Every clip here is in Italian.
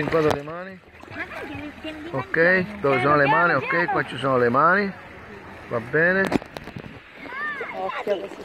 inquadra inquadra le mani. Ok, dove sono le mani? Ok, qua ci sono le mani. Va bene. Occhio che si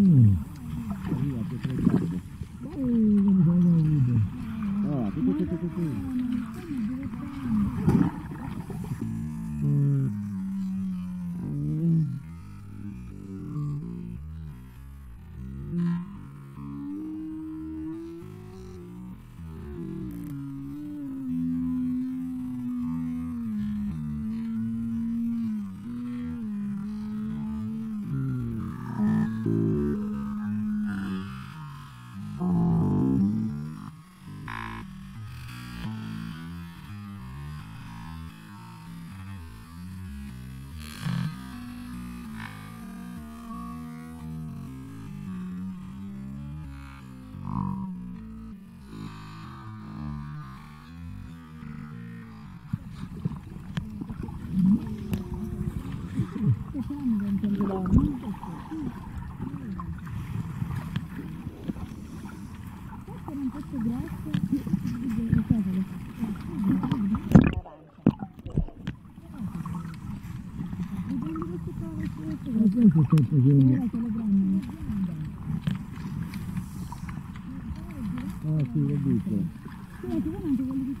Ah sì, l'ho visto. Oh, vedi che sono